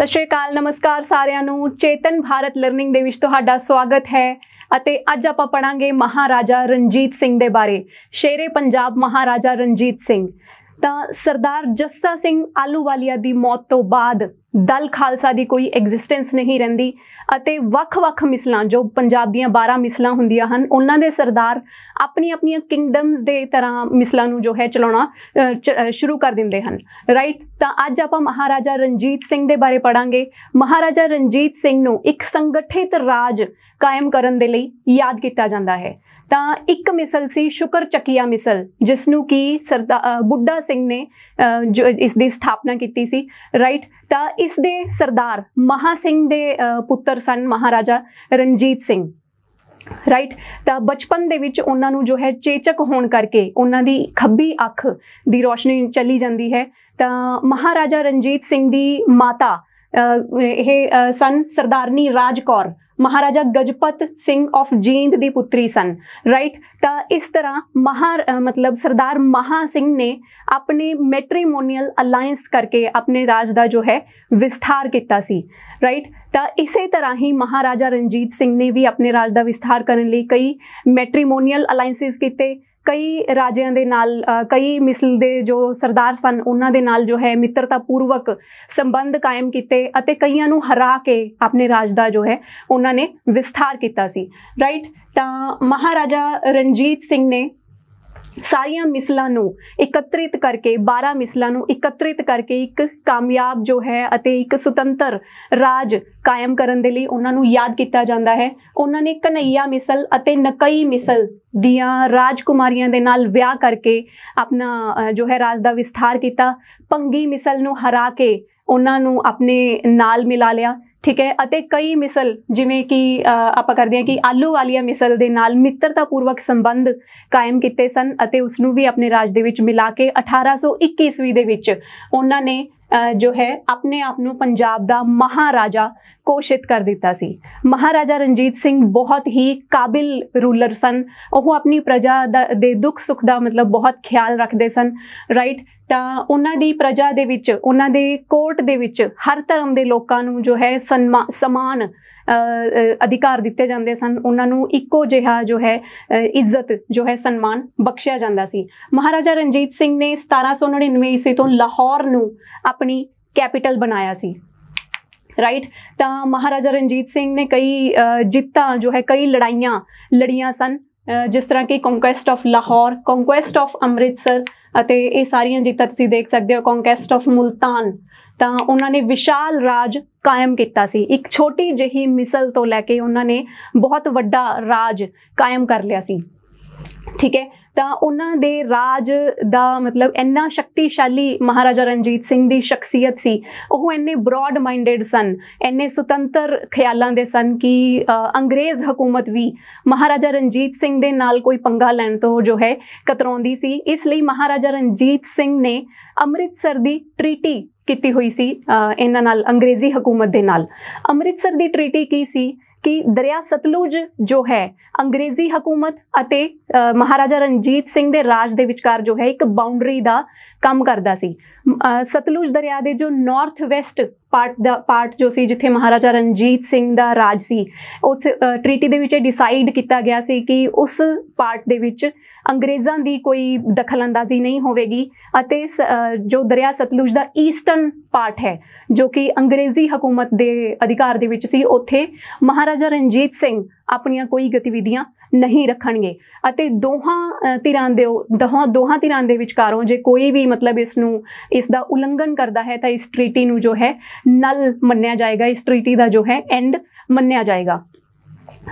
ਸਤਿ ਸ਼੍ਰੀ ਅਕਾਲ, ਨਮਸਕਾਰ ਸਾਰਿਆਂ ਨੂੰ। ਚੇਤਨ ਭਾਰਤ ਲਰਨਿੰਗ ਦੇ ਵਿੱਚ ਤੁਹਾਡਾ ਸਵਾਗਤ ਹੈ ਅਤੇ ਅੱਜ ਆਪਾਂ ਪੜਾਂਗੇ ਮਹਾਰਾਜਾ ਰਣਜੀਤ ਸਿੰਘ ਦੇ ਬਾਰੇ। ਸ਼ੇਰੇ ਪੰਜਾਬ ਮਹਾਰਾਜਾ ਰਣਜੀਤ ਸਿੰਘ। ਤਾਂ ਸਰਦਾਰ ਜੱਸਾ ਸਿੰਘ ਆਲੂਵਾਲੀਆ ਦੀ ਮੌਤ ਤੋਂ ਬਾਅਦ ਦਲ ਖਾਲਸਾ ਦੀ ਕੋਈ ਐਗਜ਼ਿਸਟੈਂਸ ਨਹੀਂ ਰਹਿੰਦੀ ਅਤੇ ਵੱਖ-ਵੱਖ ਮਿਸਲਾਂ, ਜੋ ਪੰਜਾਬ ਦੀਆਂ 12 ਮਿਸਲਾਂ ਹੁੰਦੀਆਂ ਹਨ, ਉਹਨਾਂ ਦੇ ਸਰਦਾਰ ਆਪਣੀ ਆਪਣੀਆਂ ਕਿੰਗਡਮਸ ਦੇ ਤਰ੍ਹਾਂ ਮਿਸਲਾਂ ਨੂੰ ਜੋ ਹੈ ਚਲਾਉਣਾ ਚ- ਸ਼ੁਰੂ ਕਰ ਦਿੰਦੇ ਹਨ। ਰਾਈਟ ਤਾਂ ਅੱਜ ਆਪਾਂ ਮਹਾਰਾਜਾ ਰਣਜੀਤ ਸਿੰਘ ਦੇ ਬਾਰੇ ਪੜਾਂਗੇ ਮਹਾਰਾਜਾ ਰਣਜੀਤ ਸਿੰਘ ਨੂੰ ਇੱਕ ਸੰਗਠਿਤ ਰਾਜ ਕਾਇਮ ਕਰਨ ਦੇ ਲਈ ਯਾਦ ਕੀਤਾ ਜਾਂਦਾ ਹੈ। ਤਾਂ ਇੱਕ ਮਿਸਲ ਸੀ ਸ਼ੁਕਰ ਚੱਕੀਆ ਮਿਸਲ ਜਿਸ ਨੂੰ ਕਿ ਸਰਦਾ ਬੁੱਢਾ ਸਿੰਘ ਨੇ ਜੋ ਇਸ ਦੀ ਸਥਾਪਨਾ ਕੀਤੀ ਸੀ ਰਾਈਟ ਤਾਂ ਇਸ ਦੇ ਸਰਦਾਰ ਮਹਾ ਸਿੰਘ ਦੇ ਪੁੱਤਰ ਸਨ ਮਹਾਰਾਜਾ ਰਣਜੀਤ ਸਿੰਘ ਰਾਈਟ ਤਾਂ ਬਚਪਨ ਦੇ ਵਿੱਚ ਉਹਨਾਂ ਨੂੰ ਜੋ ਹੈ ਚੇਚਕ ਹੋਣ ਕਰਕੇ ਉਹਨਾਂ ਦੀ ਖੱਬੀ ਅੱਖ ਦੀ ਰੋਸ਼ਨੀ ਚਲੀ ਜਾਂਦੀ ਹੈ। ਤਾਂ ਮਹਾਰਾਜਾ ਰਣਜੀਤ ਸਿੰਘ ਦੀ ਮਾਤਾ ਇਹ ਸਨ ਸਰਦਾਰਨੀ ਰਾਜ ਕੌਰ ਮਹਾਰਾਜਾ ਗਜਪਤ ਸਿੰਘ ਆਫ ਜੀਂਦ ਦੀ ਪੁੱਤਰੀ ਸਨ ਰਾਈਟ ਤਾਂ ਇਸ ਤਰ੍ਹਾਂ ਮਹਾ ਮਤਲਬ ਸਰਦਾਰ ਮਹਾ ਸਿੰਘ ਨੇ ਆਪਣੇ ਮੈਟ੍ਰੀਮੋਨੀਅਲ ਅਲਾਈਅੰਸ ਕਰਕੇ ਆਪਣੇ ਰਾਜ ਦਾ ਜੋ ਹੈ ਵਿਸਥਾਰ ਕੀਤਾ ਸੀ ਰਾਈਟ ਤਾਂ ਇਸੇ ਤਰ੍ਹਾਂ ਹੀ ਮਹਾਰਾਜਾ ਰਣਜੀਤ ਸਿੰਘ ਨੇ ਵੀ ਆਪਣੇ ਰਾਜ ਦਾ ਵਿਸਥਾਰ ਕਰਨ ਲਈ ਕਈ ਮੈਟ੍ਰੀਮੋਨੀਅਲ ਅਲਾਈਅੰਸਿਸ ਕੀਤੇ ਕਈ ਰਾਜਿਆਂ ਦੇ ਨਾਲ ਕਈ ਮਿਸਲ ਦੇ ਜੋ ਸਰਦਾਰ ਸਨ, ਉਹਨਾਂ ਦੇ ਨਾਲ ਜੋ ਹੈ ਮਿੱਤਰਤਾ ਪੂਰਵਕ ਸੰਬੰਧ ਕਾਇਮ ਕੀਤੇ ਅਤੇ ਕਈਆਂ ਨੂੰ ਹਰਾ ਕੇ ਆਪਣੇ ਰਾਜ ਦਾ ਜੋ ਹੈ ਉਹਨਾਂ ਨੇ ਵਿਸਥਾਰ ਕੀਤਾ ਸੀ। ਰਾਈਟ ਤਾਂ ਮਹਾਰਾਜਾ ਰਣਜੀਤ ਸਿੰਘ ਨੇ ਸਾਰੀਆਂ ਮਿਸਲਾਂ ਨੂੰ ਇਕੱਤਰਿਤ ਕਰਕੇ 12 ਮਿਸਲਾਂ ਨੂੰ ਇਕੱਤਰਿਤ ਕਰਕੇ ਇੱਕ ਕਾਮਯਾਬ ਜੋ ਹੈ ਅਤੇ ਇੱਕ ਸੁਤੰਤਰ ਰਾਜ ਕਾਇਮ ਕਰਨ ਦੇ ਲਈ ਉਹਨਾਂ ਨੂੰ ਯਾਦ ਕੀਤਾ ਜਾਂਦਾ ਹੈ। ਉਹਨਾਂ ਨੇ ਕਨਈਆ ਮਿਸਲ ਅਤੇ ਨਕਈ ਮਿਸਲ ਦੀਆਂ ਰਾਜਕੁਮਾਰੀਆਂ ਦੇ ਨਾਲ ਵਿਆਹ ਕਰਕੇ ਆਪਣਾ ਜੋ ਹੈ ਰਾਜ ਦਾ ਵਿਸਥਾਰ ਕੀਤਾ। ਪੰਗੀ ਮਿਸਲ ਨੂੰ ਹਰਾ ਕੇ ਉਹਨਾਂ ਨੂੰ ਆਪਣੇ ਨਾਲ ਮਿਲਾ ਲਿਆ। ਠੀਕ ਹੈ? ਅਤੇ ਕਈ ਮਿਸਲ, ਜਿਵੇਂ ਕਿ ਆਪਾਂ ਕਰਦੇ ਹਾਂ ਕਿ ਆਲੂ ਵਾਲੀਆ ਮਿਸਲ ਦੇ ਨਾਲ ਮਿੱਤਰਤਾ ਪੂਰਵਕ ਸੰਬੰਧ ਕਾਇਮ ਕੀਤੇ ਸਨ ਅਤੇ ਉਸ ਨੂੰ ਵੀ ਆਪਣੇ ਰਾਜ ਦੇ ਵਿੱਚ ਮਿਲਾ ਕੇ 1821 ਈਸਵੀ ਦੇ ਵਿੱਚ ਉਹਨਾਂ ਨੇ ਜੋ ਹੈ, ਆਪਣੇ ਆਪ ਨੂੰ ਪੰਜਾਬ ਦਾ ਮਹਾਰਾਜਾ ਘੋਸ਼ਿਤ ਕਰ ਦਿੱਤਾ ਸੀ। ਮਹਾਰਾਜਾ ਰਣਜੀਤ ਸਿੰਘ ਬਹੁਤ ਹੀ ਕਾਬਿਲ ਰੂਲਰ ਸਨ। ਉਹ ਆਪਣੀ ਪ੍ਰਜਾ ਦਾ, ਦੇ ਦੁੱਖ ਸੁੱਖ ਦਾ ਮਤਲਬ ਬਹੁਤ ਖਿਆਲ ਰੱਖਦੇ ਸਨ ਰਾਈਟ ਤਾਂ ਉਹਨਾਂ ਦੀ ਪ੍ਰਜਾ ਦੇ ਵਿੱਚ, ਉਹਨਾਂ ਦੇ ਕੋਰਟ ਦੇ ਵਿੱਚ ਹਰ ਧਰਮ ਦੇ ਲੋਕਾਂ ਨੂੰ ਜੋ ਹੈ, ਸਨਮਾ- ਸਮਾਨ ਅਧਿਕਾਰ ਦਿੱਤੇ ਜਾਂਦੇ ਸਨ। ਉਹਨਾਂ ਨੂੰ ਇੱਕੋ ਜਿਹਾ ਜੋ ਹੈ ਇੱਜ਼ਤ ਜੋ ਹੈ, ਸਨਮਾਨ ਬਖਸ਼ਿਆ ਜਾਂਦਾ ਸੀ। ਮਹਾਰਾਜਾ ਰਣਜੀਤ ਸਿੰਘ ਨੇ 1799 ਈਸਵੀ ਤੋਂ ਲਾਹੌਰ ਨੂੰ ਆਪਣੀ ਕੈਪੀਟਲ ਬਣਾਇਆ ਸੀ। ਰਾਈਟ ਤਾਂ ਮਹਾਰਾਜਾ ਰਣਜੀਤ ਸਿੰਘ ਨੇ ਕਈ ਜਿੱਤਾਂ ਜੋ ਹੈ, ਕਈ ਲੜਾਈਆਂ ਲੜੀਆਂ ਸਨ। ਜਿਸ ਤਰ੍ਹਾਂ ਕਿ conquest of Lahore conquest of Amritsar ਅਤੇ ਇਹ ਸਾਰੀਆਂ ਜਿੱਤਾਂ ਤੁਸੀਂ ਦੇਖ ਸਕਦੇ ਹੋ। ਕੰਕੁਐਸਟ ਆਫ ਮੁਲਤਾਨ ਤਾਂ ਉਹਨਾਂ ਨੇ ਵਿਸ਼ਾਲ ਰਾਜ ਕਾਇਮ ਕੀਤਾ ਸੀ। ਇੱਕ ਛੋਟੀ ਜਿਹੀ ਮਿਸਲ ਤੋਂ ਲੈ ਕੇ ਉਹਨਾਂ ਨੇ ਬਹੁਤ ਵੱਡਾ ਰਾਜ ਕਾਇਮ ਕਰ ਲਿਆ ਸੀ। ਠੀਕ ਹੈ? ਤਾਂ ਉਹਨਾਂ ਦੇ ਰਾਜ ਦਾ ਮਤਲਬ ਇੰਨਾ ਸ਼ਕਤੀਸ਼ਾਲੀ ਮਹਾਰਾਜਾ ਰਣਜੀਤ ਸਿੰਘ ਦੀ ਸ਼ਖਸੀਅਤ ਸੀ। ਉਹ ਇੰਨੇ ਬ੍ਰੌਡ ਮਾਈਂਡਡ ਸਨ, ਇੰਨੇ ਸੁਤੰਤਰ ਖਿਆਲਾਂ ਦੇ ਸਨ ਕਿ ਅੰਗਰੇਜ਼ ਹਕੂਮਤ ਵੀ ਮਹਾਰਾਜਾ ਰਣਜੀਤ ਸਿੰਘ ਦੇ ਨਾਲ ਕੋਈ ਪੰਗਾ ਲੈਣ ਤੋਂ ਜੋ ਹੈ ਕਤਰਾਉਂਦੀ ਸੀ। ਇਸ ਲਈ ਮਹਾਰਾਜਾ ਰਣਜੀਤ ਸਿੰਘ ਨੇ ਅੰਮ੍ਰਿਤਸਰ ਦੀ ਟ੍ਰੀਟੀ ਕੀਤੀ ਹੋਈ ਸੀ ਇਹਨਾਂ ਨਾਲ, ਅੰਗਰੇਜ਼ੀ ਹਕੂਮਤ ਦੇ ਨਾਲ। ਅੰਮ੍ਰਿਤਸਰ ਦੀ ਟ੍ਰੀਟੀ ਕੀ ਸੀ? ਕਿ ਦਰਿਆ ਸਤਲੁਜ ਜੋ ਹੈ, ਅੰਗਰੇਜ਼ੀ ਹਕੂਮਤ ਅਤੇ ਮਹਾਰਾਜਾ ਰਣਜੀਤ ਸਿੰਘ ਦੇ ਰਾਜ ਦੇ ਵਿਚਕਾਰ ਜੋ ਹੈ, ਇੱਕ ਬਾਉਂਡਰੀ ਦਾ ਕੰਮ ਕਰਦਾ ਸੀ। ਸਤਲੁਜ ਦਰਿਆ ਦੇ ਜੋ ਨਾਰਥ ਵੈਸਟ ਪਾਰਟ ਦਾ ਪਾਰਟ ਜੋ ਸੀ, ਜਿੱਥੇ ਮਹਾਰਾਜਾ ਰਣਜੀਤ ਸਿੰਘ ਦਾ ਰਾਜ ਸੀ, ਉਸ ਟ੍ਰੀਟੀ ਦੇ ਵਿੱਚ ਡਿਸਾਈਡ ਕੀਤਾ ਗਿਆ ਸੀ ਕਿ ਉਸ ਪਾਰਟ ਦੇ ਵਿੱਚ ਅੰਗਰੇਜ਼ਾਂ ਦੀ ਕੋਈ ਦਖਲਅੰਦਾਜ਼ੀ ਨਹੀਂ ਹੋਵੇਗੀ ਅਤੇ ਸ- ਜੋ ਦਰਿਆ ਸਤਲੁਜ ਦਾ ਈਸਟਰਨ ਪਾਰਟ ਹੈ, ਜੋ ਕਿ ਅੰਗਰੇਜ਼ੀ ਹਕੂਮਤ ਦੇ ਅਧਿਕਾਰ ਦੇ ਵਿੱਚ ਸੀ, ਉੱਥੇ ਮਹਾਰਾਜਾ ਰਣਜੀਤ ਸਿੰਘ ਆਪਣੀਆਂ ਕੋਈ ਗਤੀਵਿਧੀਆਂ ਨਹੀਂ ਰੱਖਣਗੇ ਅਤੇ ਦੋਹਾਂ ਧਿਰਾਂ ਦੇ ਦੋਹਾਂ ਦੋਹਾਂ ਧਿਰਾਂ ਦੇ ਵਿਚਕਾਰੋਂ ਜੇ ਕੋਈ ਵੀ ਮਤਲਬ ਇਸ ਨੂੰ, ਇਸ ਦਾ ਉਲੰਘਣ ਕਰਦਾ ਹੈ ਤਾਂ ਇਸ ਟ੍ਰੀਟੀ ਨੂੰ ਜੋ ਹੈ ਨਲ ਮੰਨਿਆ ਜਾਏਗਾ, ਇਸ ਟ੍ਰੀਟੀ ਦਾ ਜੋ ਹੈ ਐਂਡ ਮੰਨਿਆ ਜਾਏਗਾ।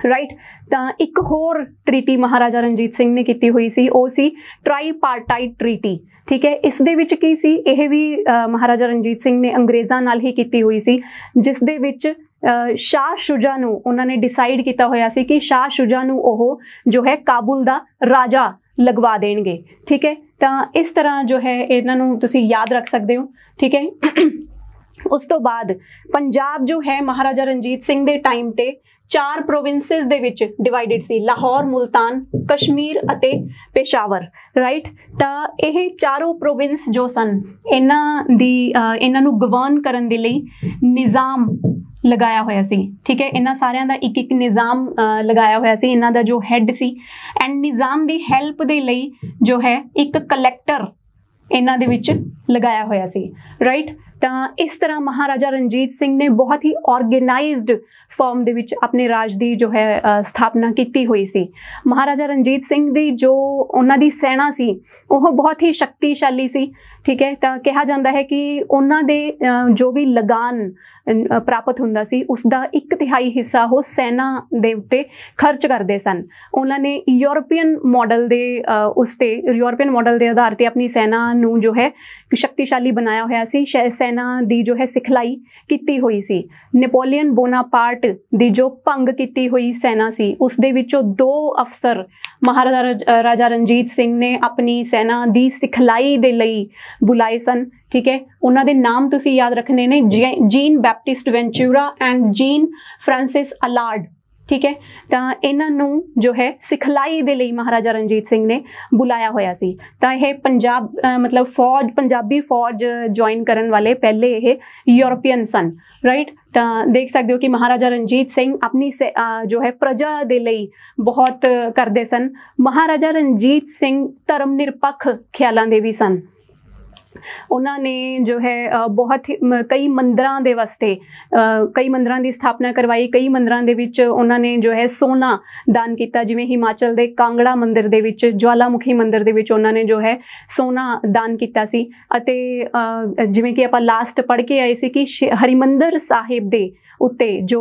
ਰਾਈਟ ਤਾਂ ਇੱਕ ਹੋਰ ਟ੍ਰੀਟੀ ਮਹਾਰਾਜਾ ਰਣਜੀਤ ਸਿੰਘ ਨੇ ਕੀਤੀ ਹੋਈ ਸੀ, ਉਹ ਸੀ ਟ੍ਰਾਈਪਾਰਟਾਈਟ ਟ੍ਰੀਟੀ ਠੀਕ ਹੈ? ਇਸ ਦੇ ਵਿੱਚ ਕੀ ਸੀ? ਇਹ ਵੀ ਮਹਾਰਾਜਾ ਰਣਜੀਤ ਸਿੰਘ ਨੇ ਅੰਗਰੇਜ਼ਾਂ ਨਾਲ ਹੀ ਕੀਤੀ ਹੋਈ ਸੀ, ਜਿਸ ਦੇ ਵਿੱਚ ਸ਼ਾਹ ਸ਼ੁਜਾ ਨੂੰ ਉਹਨਾਂ ਨੇ ਡਿਸਾਈਡ ਕੀਤਾ ਹੋਇਆ ਸੀ ਕਿ ਸ਼ਾਹ ਸ਼ੁਜਾ ਨੂੰ ਉਹ ਜੋ ਹੈ ਕਾਬੁਲ ਦਾ ਰਾਜਾ ਲਗਵਾ ਦੇਣਗੇ, ਠੀਕ ਹੈ? ਤਾਂ ਇਸ ਤਰ੍ਹਾਂ ਜੋ ਹੈ ਇਹਨਾਂ ਨੂੰ ਤੁਸੀਂ ਯਾਦ ਰੱਖ ਸਕਦੇ ਹੋ, ਠੀਕ ਹੈ? ਉਸ ਤੋਂ ਬਾਅਦ ਪੰਜਾਬ ਜੋ ਹੈ ਮਹਾਰਾਜਾ ਰਣਜੀਤ ਸਿੰਘ ਦੇ ਟਾਈਮ ਤੇ ਚਾਰ ਪ੍ਰੋਵਿੰਸਸ ਦੇ ਵਿੱਚ ਡਿਵਾਈਡਡ ਸੀ, ਲਾਹੌਰ, ਮੁਲਤਾਨ, ਕਸ਼ਮੀਰ ਅਤੇ ਪੇਸ਼ਾਵਰ ਰਾਈਟ ਤਾਂ ਇਹ ਚਾਰੋਂ ਪ੍ਰੋਵਿੰਸ ਜੋ ਸਨ, ਇਹਨਾਂ ਦੀ ਇਹਨਾਂ ਨੂੰ ਗਵਰਨ ਕਰਨ ਦੇ ਲਈ ਨਿਜ਼ਾਮ ਲਗਾਇਆ ਹੋਇਆ ਸੀ, ਠੀਕ ਹੈ? ਇਹਨਾਂ ਸਾਰਿਆਂ ਦਾ ਇੱਕ ਇੱਕ ਨਿਜ਼ਾਮ ਲਗਾਇਆ ਹੋਇਆ ਸੀ, ਇਹਨਾਂ ਦਾ ਜੋ ਹੈੱਡ ਸੀ ਐਂਡ ਨਿਜ਼ਾਮ ਦੀ ਹੈਲਪ ਦੇ ਲਈ ਜੋ ਹੈ, ਇੱਕ ਕਲੈਕਟਰ ਇਹਨਾਂ ਦੇ ਵਿੱਚ ਲਗਾਇਆ ਹੋਇਆ ਸੀ ਰਾਈਟ ਤਾਂ ਇਸ ਤਰ੍ਹਾਂ ਮਹਾਰਾਜਾ ਰਣਜੀਤ ਸਿੰਘ ਨੇ ਬਹੁਤ ਹੀ ਆਰਗੇਨਾਈਜ਼ਡ ਫਾਰਮ ਦੇ ਵਿੱਚ ਆਪਣੇ ਰਾਜ ਦੀ ਜੋ ਹੈ ਸਥਾਪਨਾ ਕੀਤੀ ਹੋਈ ਸੀ। ਮਹਾਰਾਜਾ ਰਣਜੀਤ ਸਿੰਘ ਦੀ ਜੋ ਉਹਨਾਂ ਦੀ ਸੈਨਾ ਸੀ, ਉਹ ਬਹੁਤ ਹੀ ਸ਼ਕਤੀਸ਼ਾਲੀ ਸੀ, ਠੀਕ ਹੈ? ਤਾਂ ਕਿਹਾ ਜਾਂਦਾ ਹੈ ਕਿ ਉਹਨਾਂ ਦੇ ਜੋ ਵੀ ਲਗਾਨ ਪ੍ਰਾਪਤ ਹੁੰਦਾ ਸੀ ਉਸ ਦਾ ਇੱਕ ਤਿਹਾਈ ਹਿੱਸਾ ਉਹ ਸੈਨਾ ਦੇ ਉੱਤੇ ਖਰਚ ਕਰਦੇ ਸਨ। ਉਹਨਾਂ ਨੇ ਯੂਰਪੀਅਨ ਮਾਡਲ ਦੇ ਉਸ ਤੇ, ਯੂਰਪੀਅਨ ਮਾਡਲ ਦੇ ਆਧਾਰ ਤੇ ਆਪਣੀ ਸੈਨਾ ਨੂੰ ਜੋ ਹੈ ਸ਼ਕਤੀਸ਼ਾਲੀ ਬਣਾਇਆ ਹੋਇਆ ਸੀ ਸੈਨਾ ਦੀ ਜੋ ਹੈ ਸਿਖਲਾਈ ਕੀਤੀ ਹੋਈ ਸੀ। ਨੈਪੋਲੀਅਨ ਬੋਨਾਪਾਰਟ ਦੀ ਜੋ ਭੰਗ ਕੀਤੀ ਹੋਈ ਸੈਨਾ ਸੀ, ਉਸ ਦੇ ਵਿੱਚੋਂ ਦੋ ਅਫਸਰ, ਮਹਾਰਾਜਾ ਰਾਜਾ ਰਣਜੀਤ ਸਿੰਘ ਨੇ ਆਪਣੀ ਸੈਨਾ ਦੀ ਸਿਖਲਾਈ ਦੇ ਲਈ ਬੁਲਾਏ ਸਨ। ਠੀਕ ਹੈ? ਉਹਨਾਂ ਦੇ ਨਾਮ ਤੁਸੀਂ ਯਾਦ ਰੱਖਣੇ ਨੇ Jean Baptiste Ventura and Jean Francois Allard ਠੀਕ ਹੈ? ਤਾਂ ਇਹਨਾਂ ਨੂੰ ਜੋ ਹੈ ਸਿਖਲਾਈ ਦੇ ਲਈ ਮਹਾਰਾਜਾ ਰਣਜੀਤ ਸਿੰਘ ਨੇ ਬੁਲਾਇਆ ਹੋਇਆ ਸੀ। ਤਾਂ ਇਹ ਪੰਜਾਬ ਮਤਲਬ ਫੌਜ ਪੰਜਾਬੀ ਫੌਜ ਜੁਆਇਨ ਕਰਨ ਵਾਲੇ ਪਹਿਲੇ ਇਹ ਯੂਰੋਪੀਅਨ ਸਨ ਰਾਈਟ ਤਾਂ ਦੇਖ ਸਕਦੇ ਹੋ ਕਿ ਮਹਾਰਾਜਾ ਰਣਜੀਤ ਸਿੰਘ ਆਪਣੀ ਜੋ ਹੈ ਪ੍ਰਜਾ ਦੇ ਲਈ ਬਹੁਤ ਕਰਦੇ ਸਨ। ਮਹਾਰਾਜਾ ਰਣਜੀਤ ਸਿੰਘ ਧਰਮ ਨਿਰਪੱਖ ਖਿਆਲਾਂ ਦੇ ਵੀ ਸਨ। ਉਹਨਾਂ ਨੇ ਜੋ ਹੈ ਬਹੁਤ ਕਈ ਮੰਦਰਾਂ ਦੇ ਵਾਸਤੇ ਕਈ ਮੰਦਰਾਂ ਦੀ ਸਥਾਪਨਾ ਕਰਵਾਈ, ਕਈ ਮੰਦਰਾਂ ਦੇ ਵਿੱਚ ਉਹਨਾਂ ਨੇ ਜੋ ਹੈ ਸੋਨਾ ਦਾਨ ਕੀਤਾ, ਜਿਵੇਂ ਹਿਮਾਚਲ ਦੇ ਕਾਂਗੜਾ ਮੰਦਿਰ ਦੇ ਵਿੱਚ ਜਵਾਲਾਮੁਖੀ ਮੰਦਿਰ ਦੇ ਵਿੱਚ ਉਹਨਾਂ ਨੇ ਜੋ ਹੈ ਸੋਨਾ ਦਾਨ ਕੀਤਾ ਸੀ। ਅਤੇ ਜਿਵੇਂ ਕਿ ਆਪਾਂ ਲਾਸਟ ਪੜ੍ਹ ਕੇ ਆਏ ਸੀ ਕਿ ਹਰਿਮੰਦਰ ਸਾਹਿਬ ਦੇ ਉੱਤੇ ਜੋ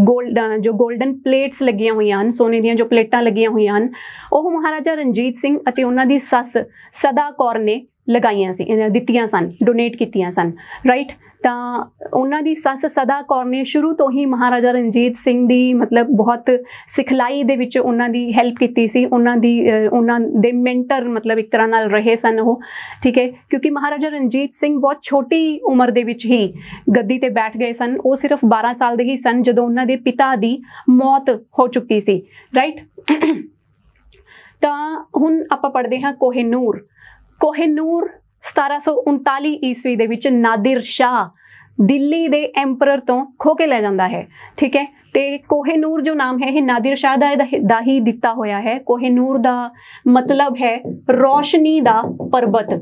ਗੋਲਡ, ਜੋ 골ਡਨ ਪਲੇਟਸ ਲੱਗੀਆਂ ਹੋਈਆਂ ਹਨ, ਸੋਨੇ ਦੀਆਂ ਜੋ ਪਲੇਟਾਂ ਲੱਗੀਆਂ ਹੋਈਆਂ ਹਨ, ਉਹ ਮਹਾਰਾਜਾ ਰਣਜੀਤ ਸਿੰਘ ਅਤੇ ਉਹਨਾਂ ਦੀ ਸੱਸ ਸਦਾ ਕੌਰ ਨੇ ਲਗਾਈਆਂ ਸੀ ਦਿੱਤੀਆਂ ਸਨ ਡੋਨੇਟ ਕੀਤੀਆਂ ਸਨ ਰਾਈਟ ਤਾਂ ਉਹਨਾਂ ਦੀ ਸੱਸ ਸਦਾ ਕੌਰ ਨੇ ਸ਼ੁਰੂ ਤੋਂ ਹੀ ਮਹਾਰਾਜਾ ਰਣਜੀਤ ਸਿੰਘ ਦੀ ਮਤਲਬ ਬਹੁਤ ਸਿਖਲਾਈ ਦੇ ਵਿੱਚ ਉਹਨਾਂ ਦੀ ਹੈਲਪ ਕੀਤੀ ਸੀ, ਉਹਨਾਂ ਦੀ ਉਹਨਾਂ ਦੇ ਮੈਂਟਰ ਮਤਲਬ ਇੱਕ ਤਰ੍ਹਾਂ ਨਾਲ ਰਹੇ ਸਨ ਉਹ, ਠੀਕ ਹੈ? ਕਿਉਂਕਿ ਮਹਾਰਾਜਾ ਰਣਜੀਤ ਸਿੰਘ ਬਹੁਤ ਛੋਟੀ ਉਮਰ ਦੇ ਵਿੱਚ ਹੀ ਗੱਦੀ ਤੇ ਬੈਠ ਗਏ ਸਨ, ਉਹ ਸਿਰਫ 12 ਸਾਲ ਦੇ ਹੀ ਸਨ ਜਦੋਂ ਉਹਨਾਂ ਦੇ ਪਿਤਾ ਦੀ ਮੌਤ ਹੋ ਚੁੱਕੀ ਸੀ ਰਾਈਟ ਤਾਂ ਹੁਣ ਆਪਾਂ ਪੜ੍ਹਦੇ ਹਾਂ ਕੋਹੇਨੂਰ ਕੋਹਿਨੂਰ 1739 ਈਸਵੀ ਦੇ ਵਿੱਚ ਨਾਦਿਰ ਸ਼ਾਹ ਦਿੱਲੀ ਦੇ ਐਮਪਰਰ ਤੋਂ ਖੋ ਕੇ ਲੈ ਜਾਂਦਾ ਹੈ ਠੀਕ ਹੈ ਤੇ ਕੋਹਿਨੂਰ ਜੋ ਨਾਮ ਹੈ ਇਹ ਨਾਦਿਰ ਸ਼ਾਹ ਦਾ ਹੀ ਦਿੱਤਾ ਹੋਇਆ ਹੈ ਕੋਹਿਨੂਰ ਦਾ ਮਤਲਬ ਹੈ ਰੋਸ਼ਨੀ ਦਾ ਪਰਬਤ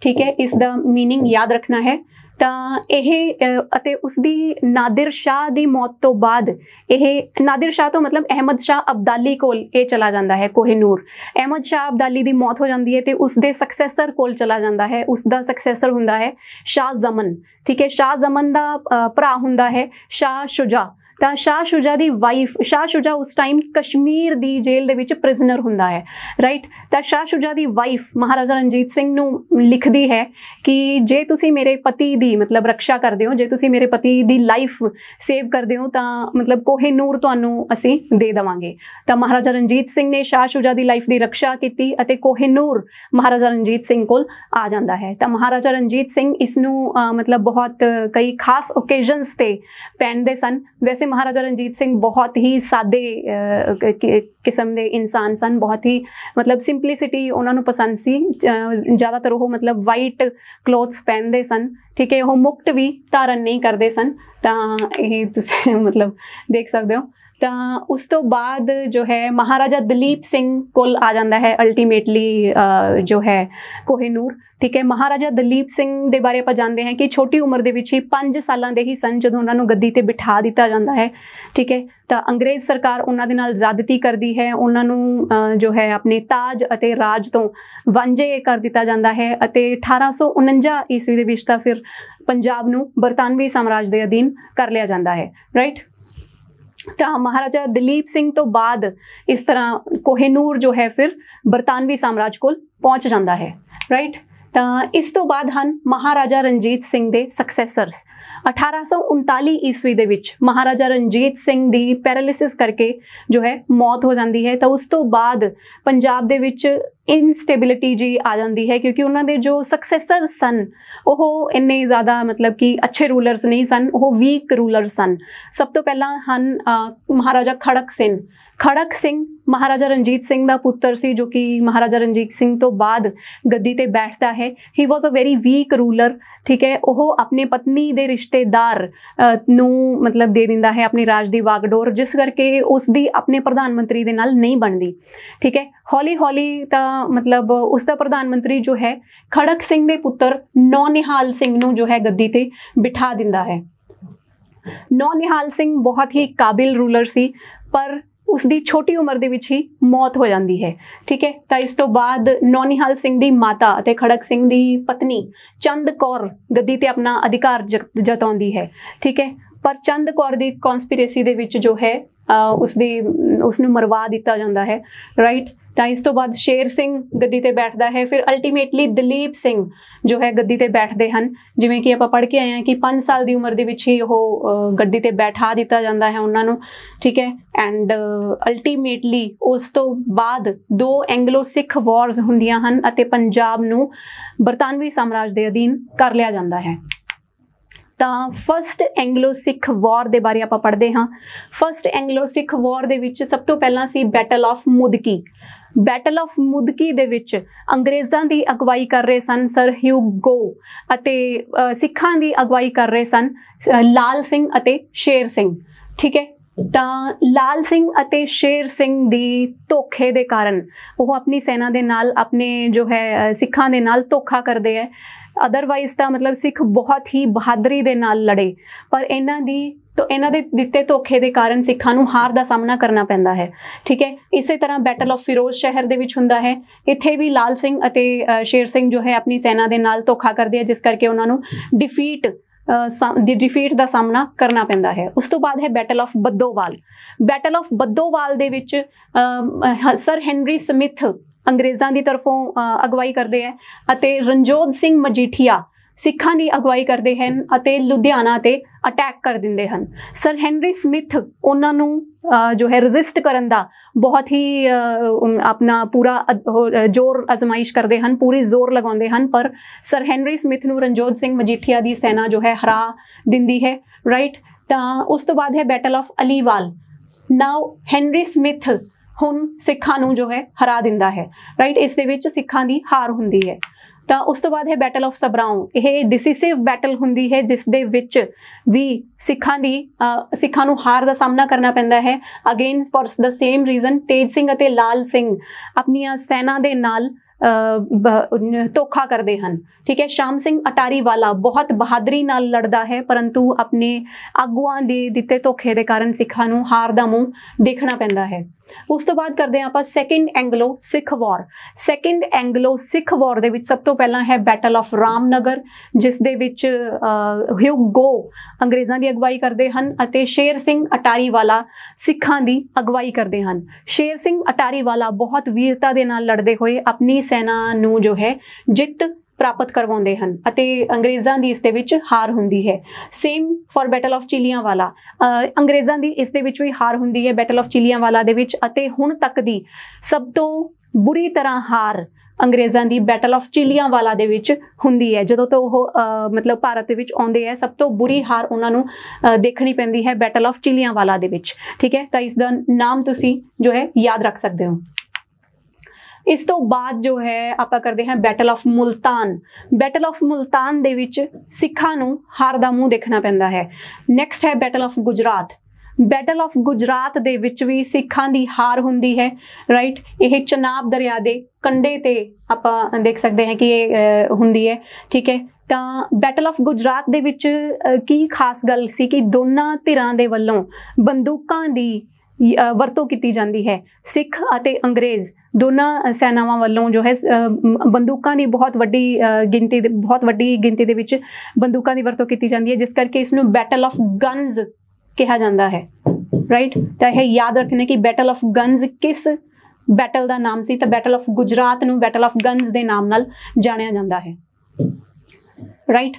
ਠੀਕ ਹੈ ਇਸ ਦਾ मीनिंग ਯਾਦ ਰੱਖਣਾ ਹੈ ਤਾਂ ਇਹ ਅਤੇ ਉਸ ਦੀ ਨਾਦਰ ਸ਼ਾਹ ਦੀ ਮੌਤ ਤੋਂ ਬਾਅਦ ਇਹ, ਨਾਦਰ ਸ਼ਾਹ ਤੋਂ ਮਤਲਬ ਅਹਿਮਦ ਸ਼ਾਹ ਅਬਦਾਲੀ ਕੋਲ ਇਹ ਚਲਾ ਜਾਂਦਾ ਹੈ ਕੋਹਿਨੂਰ ਅਹਿਮਦ ਸ਼ਾਹ ਅਬਦਾਲੀ ਦੀ ਮੌਤ ਹੋ ਜਾਂਦੀ ਹੈ ਤੇ ਉਸ ਦੇ ਸਕਸੈਸਰ ਕੋਲ ਚਲਾ ਜਾਂਦਾ ਹੈ ਉਸ ਦਾ ਸਕਸੈਸਰ ਹੁੰਦਾ ਹੈ ਸ਼ਾਹ ਜ਼ਮਨ। ਠੀਕ ਹੈ, ਸ਼ਾਹ ਜ਼ਮਨ ਦਾ ਭਰਾ ਹੁੰਦਾ ਹੈ ਸ਼ਾਹ ਸ਼ੁਜਾ। ਤਾਂ ਸ਼ਾਹ ਸ਼ੁਜਾ ਦੀ ਵਾਈਫ ਸ਼ਾਹ ਸ਼ੁਜਾ ਉਸ ਟਾਈਮ ਕਸ਼ਮੀਰ ਦੀ ਜੇਲ੍ਹ ਦੇ ਵਿੱਚ ਪ੍ਰਿਜ਼ਨਰ ਹੁੰਦਾ ਹੈ ਰਾਈਟ ਤਾਂ ਸ਼ਾਹ ਸ਼ੁਜਾ ਦੀ ਵਾਈਫ ਮਹਾਰਾਜਾ ਰਣਜੀਤ ਸਿੰਘ ਨੂੰ ਲਿਖਦੀ ਹੈ ਕਿ ਜੇ ਤੁਸੀਂ ਮੇਰੇ ਪਤੀ ਦੀ ਮਤਲਬ ਰੱਖਿਆ ਕਰਦੇ ਹੋ, ਜੇ ਤੁਸੀਂ ਮੇਰੇ ਪਤੀ ਦੀ ਲਾਈਫ ਸੇਵ ਕਰਦੇ ਹੋ, ਤਾਂ ਮਤਲਬ ਕੋਹੇ ਨੂਰ ਤੁਹਾਨੂੰ ਅਸੀਂ ਦੇ ਦਵਾਂਗੇ। ਤਾਂ ਮਹਾਰਾਜਾ ਰਣਜੀਤ ਸਿੰਘ ਨੇ ਸ਼ਾਹ ਸ਼ੁਜਾ ਦੀ ਲਾਈਫ ਦੀ ਰੱਖਿਆ ਕੀਤੀ ਅਤੇ ਕੋਹੇ ਨੂਰ ਮਹਾਰਾਜਾ ਰਣਜੀਤ ਸਿੰਘ ਕੋਲ ਆ ਜਾਂਦਾ ਹੈ। ਤਾਂ ਮਹਾਰਾਜਾ ਰਣਜੀਤ ਸਿੰਘ ਇਸ ਨੂੰ ਮਤਲਬ ਬਹੁਤ ਕਈ ਖਾਸ ਓਕੇਜ਼ਨਸ ਤੇ ਪਹਿਨਦੇ ਸਨ। ਵੈਸੇ ਮਹਾਰਾਜਾ ਰਣਜੀਤ ਸਿੰਘ ਬਹੁਤ ਹੀ ਸਾਦੇ ਕਿਸਮ ਦੇ ਇਨਸਾਨ ਸਨ, ਬਹੁਤ ਹੀ ਮਤਲਬ ਸਿੰਪਲਿਸਿਟੀ ਉਹਨਾਂ ਨੂੰ ਪਸੰਦ ਸੀ ਜ਼ਿਆਦਾਤਰ ਉਹ ਮਤਲਬ ਵਾਈਟ ਕਲੋਥਸ ਪਹਿਨਦੇ ਸਨ, ਠੀਕ ਹੈ, ਉਹ ਮੁਕਟ ਵੀ ਧਾਰਨ ਨਹੀਂ ਕਰਦੇ ਸਨ, ਤਾਂ ਇਹ ਤੁਸੀਂ ਮਤਲਬ ਦੇਖ ਸਕਦੇ ਹੋ। ਤਾਂ ਉਸ ਤੋਂ ਬਾਅਦ ਜੋ ਹੈ ਮਹਾਰਾਜਾ ਦਲੀਪ ਸਿੰਘ ਕੋਲ ਆ ਜਾਂਦਾ ਹੈ ਅਲਟੀਮੇਟਲੀ ਜੋ ਹੈ ਕੋਹਿਨੂਰ। ਠੀਕ ਹੈ, ਮਹਾਰਾਜਾ ਦਲੀਪ ਸਿੰਘ ਦੇ ਬਾਰੇ ਆਪਾਂ ਜਾਣਦੇ ਹਾਂ ਕਿ ਛੋਟੀ ਉਮਰ ਦੇ ਵਿੱਚ ਹੀ 5 ਸਾਲਾਂ ਦੇ ਹੀ ਸਨ ਜਦੋਂ ਉਹਨਾਂ ਨੂੰ ਗੱਦੀ ਤੇ ਬਿਠਾ ਦਿੱਤਾ ਜਾਂਦਾ ਹੈ। ਠੀਕ ਹੈ, ਤਾਂ ਅੰਗਰੇਜ਼ ਸਰਕਾਰ ਉਹਨਾਂ ਦੇ ਨਾਲ ਜ਼ਿਆਦਤੀ ਕਰਦੀ ਹੈ। ਉਹਨਾਂ ਨੂੰ ਜੋ ਹੈ ਆਪਣੇ ਤਾਜ ਅਤੇ ਰਾਜ ਤੋਂ ਵਾਂਝੇ ਕਰ ਦਿੱਤਾ ਜਾਂਦਾ ਹੈ ਅਤੇ 1849 ਈਸਵੀ ਦੇ ਵਿੱਚ ਤਾਂ ਫਿਰ ਪੰਜਾਬ ਨੂੰ ਬਰਤਾਨਵੀ ਸਾਮਰਾਜ ਦੇ ਅਧੀਨ ਕਰ ਲਿਆ ਜਾਂਦਾ ਹੈ। ਰਾਈਟ ਤਾਂ ਮਹਾਰਾਜਾ ਦਲੀਪ ਸਿੰਘ ਤੋਂ ਬਾਅਦ ਇਸ ਤਰ੍ਹਾਂ ਕੋਹਿਨੂਰ ਜੋ ਹੈ ਫਿਰ ਬਰਤਾਨਵੀ ਸਾਮਰਾਜ ਕੋਲ ਪਹੁੰਚ ਜਾਂਦਾ ਹੈ ਰਾਈਟ ਤਾਂ ਇਸ ਤੋਂ ਬਾਅਦ ਹਨ ਮਹਾਰਾਜਾ ਰਣਜੀਤ ਸਿੰਘ ਦੇ ਸਕਸੈਸਰਸ 1839 ਈਸਵੀ ਦੇ ਵਿੱਚ ਮਹਾਰਾਜਾ ਰਣਜੀਤ ਸਿੰਘ ਦੀ ਪੈਰਾਲਿਸਿਸ ਕਰਕੇ ਜੋ ਹੈ ਮੌਤ ਹੋ ਜਾਂਦੀ ਹੈ ਤਾਂ ਉਸ ਤੋਂ ਬਾਅਦ ਪੰਜਾਬ ਦੇ ਵਿੱਚ ਇਨਸਟੇਬਿਲਿਟੀ ਜੀ ਆ ਜਾਂਦੀ ਹੈ ਕਿਉਂਕਿ ਉਹਨਾਂ ਦੇ ਜੋ ਸਕਸੈਸਰ ਸਨ, ਉਹ ਇੰਨੇ ਜ਼ਿਆਦਾ ਮਤਲਬ ਕਿ ਅੱਛੇ ਰੂਲਰਸ ਨਹੀਂ ਸਨ, ਉਹ ਵੀਕ ਰੂਲਰ ਸਨ। ਸਭ ਤੋਂ ਪਹਿਲਾਂ ਹਨ ਮਹਾਰਾਜਾ ਖੜਕ ਸਿੰਘ। ਖੜਕ ਸਿੰਘ, ਮਹਾਰਾਜਾ ਰਣਜੀਤ ਸਿੰਘ ਦਾ ਪੁੱਤਰ ਸੀ, ਜੋ ਕਿ ਮਹਾਰਾਜਾ ਰਣਜੀਤ ਸਿੰਘ ਤੋਂ ਬਾਅਦ ਗੱਦੀ ਤੇ ਬੈਠਦਾ ਹੈ। He was a very weak ruler ਠੀਕ ਹੈ। ਉਹ ਆਪਣੇ ਪਤਨੀ ਦੇ ਰਿਸ਼ਤੇਦਾਰ ਨੂੰ ਮਤਲਬ ਦੇ ਦਿੰਦਾ ਹੈ ਆਪਣੀ ਰਾਜ ਦੀ ਵਾਗਡੋਰ, ਜਿਸ ਕਰਕੇ ਉਸ ਦੀ ਆਪਣੇ ਪ੍ਰਧਾਨ ਮੰਤਰੀ ਦੇ ਨਾਲ ਨਹੀਂ ਬਣਦੀ, ਠੀਕ ਹੈ। ਹੌਲੀ ਹੌਲੀ ਤਾਂ ਮਤਲਬ ਉਸ ਦਾ ਪ੍ਰਧਾਨ ਮੰਤਰੀ ਜੋ ਹੈ, ਖੜਕ ਸਿੰਘ ਦੇ ਪੁੱਤਰ ਨੌ ਨਿਹਾਲ ਸਿੰਘ ਨੂੰ ਜੋ ਹੈ ਗੱਦੀ ਤੇ ਬਿਠਾ ਦਿੰਦਾ ਹੈ। ਨੌ ਨਿਹਾਲ ਸਿੰਘ ਬਹੁਤ ਹੀ ਕਾਬਿਲ ਰੂਲਰ ਸੀ, ਪਰ ਉਸ ਦੀ ਛੋਟੀ ਉਮਰ ਦੇ ਵਿੱਚ ਹੀ ਮੌਤ ਹੋ ਜਾਂਦੀ ਹੈ। ਠੀਕ ਹੈ? ਤਾਂ ਇਸ ਤੋਂ ਬਾਅਦ ਨੌਨੀਹਾਲ ਸਿੰਘ ਦੀ ਮਾਤਾ ਅਤੇ ਖੜਕ ਸਿੰਘ ਦੀ ਪਤਨੀ ਚੰਦ ਕੌਰ ਗੱਦੀ ਤੇ ਆਪਣਾ ਅਧਿਕਾਰ ਜਤਾਉਂਦੀ ਹੈ। ਠੀਕ ਹੈ? ਪਰ ਚੰਦ ਕੌਰ ਦੀ ਕਨਸਪੀਰੇਸੀ ਦੇ ਵਿੱਚ ਜੋ ਹੈ ਉਸ ਦੀ ਉਸ ਨੂੰ ਮਰਵਾ ਦਿੱਤਾ ਜਾਂਦਾ ਹੈ। ਰਾਈਟ ਤਾਂ ਇਸ ਤੋਂ ਬਾਅਦ ਸ਼ੇਰ ਸਿੰਘ ਗੱਦੀ ਤੇ ਬੈਠਦਾ ਹੈ। ਫਿਰ ਅਲਟੀਮੇਟਲੀ ਦਲੀਪ ਸਿੰਘ ਜੋ ਹੈ ਗੱਦੀ ਤੇ ਬੈਠਦੇ ਹਨ। ਜਿਵੇਂ ਕਿ ਆਪਾਂ ਪੜ੍ਹ ਕੇ ਆਏ ਹਾਂ ਕਿ 5 ਸਾਲ ਦੀ ਉਮਰ ਦੇ ਵਿੱਚ ਹੀ ਉਹ ਗੱਦੀ ਤੇ ਬੈਠਾ ਦਿੱਤਾ ਜਾਂਦਾ ਹੈ ਉਹਨਾਂ ਨੂੰ। ਠੀਕ ਹੈ? ਐਂਡ ਅਲਟੀਮੇਟਲੀ ਉਸ ਤੋਂ ਬਾਅਦ ਦੋ ਐਂਗਲੋ ਸਿੱਖ ਵਾਰਸ ਹੁੰਦੀਆਂ ਹਨ ਅਤੇ ਪੰਜਾਬ ਨੂੰ ਬਰਤਾਨਵੀ ਸਾਮਰਾਜ ਦੇ ਅਧੀਨ ਕਰ ਲਿਆ ਜਾਂਦਾ ਹੈ। ਤਾਂ ਫਰਸਟ ਐਂਗਲੋ ਸਿੱਖ ਵਾਰ ਦੇ ਬਾਰੇ ਆਪਾਂ ਪੜ੍ਹਦੇ ਹਾਂ। ਫਰਸਟ ਐਂਗਲੋ ਸਿੱਖ ਵਾਰ ਦੇ ਵਿੱਚ ਸਭ ਤੋਂ ਪਹਿਲਾਂ ਸੀ battle of Mudki battle of Mudki ਦੇ ਵਿੱਚ ਅੰਗਰੇਜ਼ਾਂ ਦੀ ਅਗਵਾਈ ਕਰ ਰਹੇ ਸਨ ਸਰ ਹਿਊਗੋ ਅਤੇ ਸਿੱਖਾਂ ਦੀ ਅਗਵਾਈ ਕਰ ਰਹੇ ਸਨ ਲਾਲ ਸਿੰਘ ਅਤੇ ਸ਼ੇਰ ਸਿੰਘ। ਠੀਕ ਹੈ? ਤਾਂ ਲਾਲ ਸਿੰਘ ਅਤੇ ਸ਼ੇਰ ਸਿੰਘ ਦੀ ਧੋਖੇ ਦੇ ਕਾਰਨ ਉਹ ਆਪਣੀ ਸੈਨਾ ਦੇ ਨਾਲ ਆਪਣੇ ਜੋ ਹੈ ਸਿੱਖਾਂ ਦੇ ਨਾਲ ਧੋਖਾ ਕਰਦੇ ਹੈ। ਅਦਰਵਾਈਜ਼ ਤਾਂ ਮਤਲਬ ਸਿੱਖ ਬਹੁਤ ਹੀ ਬਹਾਦਰੀ ਦੇ ਨਾਲ ਲੜੇ। ਪਰ ਇਹਨਾਂ ਦੀ ਤਾਂ ਇਹਨਾਂ ਦੇ ਦਿੱਤੇ ਧੋਖੇ ਦੇ ਕਾਰਨ ਸਿੱਖਾਂ ਨੂੰ ਹਾਰ ਦਾ ਸਾਹਮਣਾ ਕਰਨਾ ਪੈਂਦਾ ਹੈ। ਠੀਕ ਹੈ? ਇਸੇ ਤਰ੍ਹਾਂ ਬੈਟਲ ਆਫ ਫਿਰੋਜ਼ ਸ਼ਹਿਰ ਦੇ ਵਿੱਚ ਹੁੰਦਾ ਹੈ। ਇੱਥੇ ਵੀ ਲਾਲ ਸਿੰਘ ਅਤੇ ਸ਼ੇਰ ਸਿੰਘ ਜੋ ਹੈ ਆਪਣੀ ਸੈਨਾ ਦੇ ਨਾਲ ਧੋਖਾ ਕਰਦੇ ਆ, ਜਿਸ ਕਰਕੇ ਉਹਨਾਂ ਨੂੰ ਡਿਫੀਟ ਦੀ ਡਿਫੀਟ ਦਾ ਸਾਹਮਣਾ ਕਰਨਾ ਪੈਂਦਾ ਹੈ। ਉਸ ਤੋਂ ਬਾਅਦ ਹੈ battle of Baddowal battle of Baddowal ਦੇ ਵਿੱਚ ਸਰ ਹੈਨਰੀ ਸਮਿਥ ਅੰਗਰੇਜ਼ਾਂ ਦੀ ਤਰਫੋਂ ਅਗਵਾਈ ਕਰਦੇ ਹੈ ਅਤੇ ਰਣਜੋਤ ਸਿੰਘ ਮਜੀਠੀਆ ਸਿੱਖਾਂ ਦੀ ਅਗਵਾਈ ਕਰਦੇ ਹਨ ਅਤੇ ਲੁਧਿਆਣਾ ਤੇ ਅਟੈਕ ਕਰ ਦਿੰਦੇ ਹਨ। ਸਰ ਹੈਨਰੀ ਸਮਿਥ ਉਹਨਾਂ ਨੂੰ ਜੋ ਹੈ ਰੈਜ਼ਿਸਟ ਕਰਨ ਦਾ ਬਹੁਤ ਹੀ ਆਪਣਾ ਪੂਰਾ ਜ਼ੋਰ ਅਜ਼ਮਾਇਸ਼ ਕਰਦੇ ਹਨ, ਪੂਰੀ ਜ਼ੋਰ ਲਗਾਉਂਦੇ ਹਨ, ਪਰ ਸਰ ਹੈਨਰੀ ਸਮਿਥ ਨੂੰ ਰਣਜੋਤ ਸਿੰਘ ਮਜੀਠੀਆ ਦੀ ਸੈਨਾ ਜੋ ਹੈ ਹਰਾ ਦਿੰਦੀ ਹੈ ਰਾਈਟ ਤਾਂ ਉਸ ਤੋਂ ਬਾਅਦ ਹੈ battle of Aliwal now Henry Smith ਹੁਣ ਸਿੱਖਾਂ ਨੂੰ ਜੋ ਹੈ ਹਰਾ ਦਿੰਦਾ ਹੈ ਰਾਈਟ ਇਸ ਦੇ ਵਿੱਚ ਸਿੱਖਾਂ ਦੀ ਹਾਰ ਹੁੰਦੀ ਹੈ। ਤਾਂ ਉਸ ਤੋਂ ਬਾਅਦ ਹੈ ਬੈਟਲ ਆਫ ਸਬਰਾਉਂ ਇਹ ਡਿਸੀਸਿਵ ਬੈਟਲ ਹੁੰਦੀ ਹੈ ਜਿਸ ਦੇ ਵਿੱਚ ਵੀ ਸਿੱਖਾਂ ਦੀ ਸਿੱਖਾਂ ਨੂੰ ਹਾਰ ਦਾ ਸਾਹਮਣਾ ਕਰਨਾ ਪੈਂਦਾ ਹੈ। Again for the same reason Tej Singh ਅਤੇ ਲਾਲ ਸਿੰਘ ਆਪਣੀਆਂ ਸੈਨਾ ਦੇ ਨਾਲ ਧੋਖਾ ਕਰਦੇ ਹਨ। ਠੀਕ ਹੈ, ਸ਼ਾਮ ਸਿੰਘ ਅਟਾਰੀ ਵਾਲਾ ਬਹੁਤ ਬਹਾਦਰੀ ਨਾਲ ਲੜਦਾ ਹੈ, ਪਰੰਤੂ ਆਪਣੇ ਆਗੂਆਂ ਦੇ ਦਿੱਤੇ ਧੋਖੇ ਦੇ ਕਾਰਨ ਸਿੱਖਾਂ ਨੂੰ ਹਾਰ ਦਾ ਮੂੰਹ ਦੇਖਣਾ ਪੈਂਦਾ ਹੈ। ਉਸ ਤੋਂ ਬਾਅਦ ਕਰਦੇ ਹਾਂ ਆਪਾਂ second Anglo Sikh war second Anglo Sikh war ਦੇ ਵਿੱਚ ਸਭ ਤੋਂ ਪਹਿਲਾਂ ਹੈ ਬੈਟਲ ਆਫ ਰਾਮਨਗਰ ਜਿਸ ਦੇ ਵਿੱਚ ਹਿਊਗੋ ਅੰਗਰੇਜ਼ਾਂ ਦੀ ਅਗਵਾਈ ਕਰਦੇ ਹਨ ਅਤੇ ਸ਼ੇਰ ਸਿੰਘ ਅਟਾਰੀ ਵਾਲਾ ਸਿੱਖਾਂ ਦੀ ਅਗਵਾਈ ਕਰਦੇ ਹਨ। ਸ਼ੇਰ ਸਿੰਘ ਅਟਾਰੀ ਵਾਲਾ ਬਹੁਤ ਵੀਰਤਾ ਦੇ ਨਾਲ ਲੜਦੇ ਹੋਏ ਆਪਣੀ ਸੈਨਾ ਨੂੰ ਜੋ ਹੈ ਜਿੱਤ ਪ੍ਰਾਪਤ ਕਰਵਾਉਂਦੇ ਹਨ ਅਤੇ ਅੰਗਰੇਜ਼ਾਂ ਦੀ ਇਸ ਦੇ ਵਿੱਚ ਹਾਰ ਹੁੰਦੀ ਹੈ। Same for battle of Chillianwala ਅੰਗਰੇਜ਼ਾਂ ਦੀ ਇਸ ਦੇ ਵਿੱਚ ਵੀ ਹਾਰ ਹੁੰਦੀ ਹੈ ਬੈਟਲ ਆਫ ਚਿਲੀਆਂ ਵਾਲਾ ਦੇ ਵਿੱਚ ਅਤੇ ਹੁਣ ਤੱਕ ਦੀ ਸਭ ਤੋਂ ਬੁਰੀ ਤਰ੍ਹਾਂ ਹਾਰ ਅੰਗਰੇਜ਼ਾਂ ਦੀ ਬੈਟਲ ਆਫ ਚਿਲੀਆਂ ਵਾਲਾ ਦੇ ਵਿੱਚ ਹੁੰਦੀ ਹੈ। ਜਦੋਂ ਤੋਂ ਉਹ ਮਤਲਬ ਭਾਰਤ ਦੇ ਵਿੱਚ ਆਉਂਦੇ ਹੈ, ਸਭ ਤੋਂ ਬੁਰੀ ਹਾਰ ਉਹਨਾਂ ਨੂੰ ਦੇਖਣੀ ਪੈਂਦੀ ਹੈ ਬੈਟਲ ਆਫ ਚਿਲੀਆਂ ਵਾਲਾ ਦੇ ਵਿੱਚ। ਠੀਕ ਹੈ? ਤਾਂ ਇਸ ਦਾ ਨਾਮ ਤੁਸੀਂ ਜੋ ਹੈ ਯਾਦ ਰੱਖ ਸਕਦੇ ਹੋ। ਇਸ ਤੋਂ ਬਾਅਦ ਜੋ ਹੈ, ਆਪਾਂ ਕਰਦੇ ਹਾਂ battle of Multan battle of Multan ਦੇ ਵਿੱਚ ਸਿੱਖਾਂ ਨੂੰ ਹਾਰ ਦਾ ਮੂੰਹ ਦੇਖਣਾ ਪੈਂਦਾ ਹੈ। ਨੈਕਸਟ ਹੈ battle of Gujrat battle of Gujrat ਦੇ ਵਿੱਚ ਵੀ ਸਿੱਖਾਂ ਦੀ ਹਾਰ ਹੁੰਦੀ ਹੈ ਰਾਈਟ ਇਹ ਚਨਾਬ ਦਰਿਆ ਦੇ ਕੰਢੇ ਤੇ ਆਪਾਂ ਦੇਖ ਸਕਦੇ ਹਾਂ ਕਿ ਇਹ ਹੁੰਦੀ ਹੈ, ਠੀਕ ਹੈ? ਤਾਂ ਬੈਟਲ ਆਫ ਗੁਜਰਾਤ ਦੇ ਵਿੱਚ ਕੀ ਖਾਸ ਗੱਲ ਸੀ ਕਿ ਦੋਨਾਂ ਧਿਰਾਂ ਦੇ ਵੱਲੋਂ ਬੰਦੂਕਾਂ ਦੀ ਵਰਤੋਂ ਕੀਤੀ ਜਾਂਦੀ ਹੈ। ਸਿੱਖ ਅਤੇ ਅੰਗਰੇਜ਼ ਦੋਨਾਂ ਸੈਨਾਵਾਂ ਵੱਲੋਂ ਜੋ ਹੈ ਬੰਦੂਕਾਂ ਦੀ ਬਹੁਤ ਵੱਡੀ ਗਿਣਤੀ ਦੇ, ਬਹੁਤ ਵੱਡੀ ਗਿਣਤੀ ਦੇ ਵਿੱਚ ਬੰਦੂਕਾਂ ਦੀ ਵਰਤੋਂ ਕੀਤੀ ਜਾਂਦੀ ਹੈ, ਜਿਸ ਕਰਕੇ ਇਸ ਨੂੰ ਬੈਟਲ ਆਫ ਗਨਜ਼ ਕਿਹਾ ਜਾਂਦਾ ਹੈ। ਰਾਈਟ ਤਾਂ ਇਹ ਯਾਦ ਰੱਖਣਾ ਕਿ ਬੈਟਲ ਆਫ ਗਨਜ਼ ਕਿਸ ਬੈਟਲ ਦਾ ਨਾਮ ਸੀ, ਤਾਂ ਬੈਟਲ ਆਫ ਗੁਜਰਾਤ ਨੂੰ ਬੈਟਲ ਆਫ ਗਨਜ਼ ਦੇ ਨਾਮ ਨਾਲ ਜਾਣਿਆ ਜਾਂਦਾ ਹੈ। ਰਾਈਟ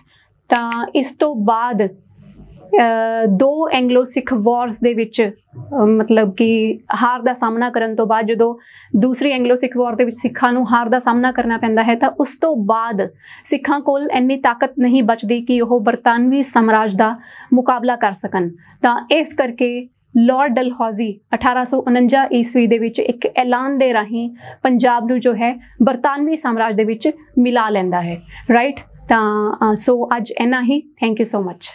ਤਾਂ ਇਸ ਤੋਂ ਬਾਅਦ ਦੋ ਐਂਗਲੋ ਸਿੱਖ ਵਾਰਸ ਦੇ ਵਿੱਚ ਮਤਲਬ ਕਿ ਹਾਰ ਦਾ ਸਾਹਮਣਾ ਕਰਨ ਤੋਂ ਬਾਅਦ ਜਦੋਂ ਦੂਸਰੀ ਐਂਗਲੋ ਸਿੱਖ ਵਾਰ ਦੇ ਵਿੱਚ ਸਿੱਖਾਂ ਨੂੰ ਹਾਰ ਦਾ ਸਾਹਮਣਾ ਕਰਨਾ ਪੈਂਦਾ ਹੈ ਤਾਂ ਉਸ ਤੋਂ ਬਾਅਦ ਸਿੱਖਾਂ ਕੋਲ ਇੰਨੀ ਤਾਕਤ ਨਹੀਂ ਬਚਦੀ ਕਿ ਉਹ ਬਰਤਾਨਵੀ ਸਾਮਰਾਜ ਦਾ ਮੁਕਾਬਲਾ ਕਰ ਸਕਣ। ਤਾਂ ਇਸ ਕਰਕੇ ਲਾਰਡ ਡਲਹੌਜ਼ੀ 1849 ਈਸਵੀ ਦੇ ਵਿੱਚ ਇੱਕ ਐਲਾਨ ਦੇ ਰਾਹੀਂ ਪੰਜਾਬ ਨੂੰ ਜੋ ਹੈ ਬਰਤਾਨਵੀ ਸਾਮਰਾਜ ਦੇ ਵਿੱਚ ਮਿਲਾ ਲੈਂਦਾ ਹੈ। ਰਾਈਟ ਤਾਂ ਸੋ ਅੱਜ ਇੰਨਾ ਹੀ। Thank you so much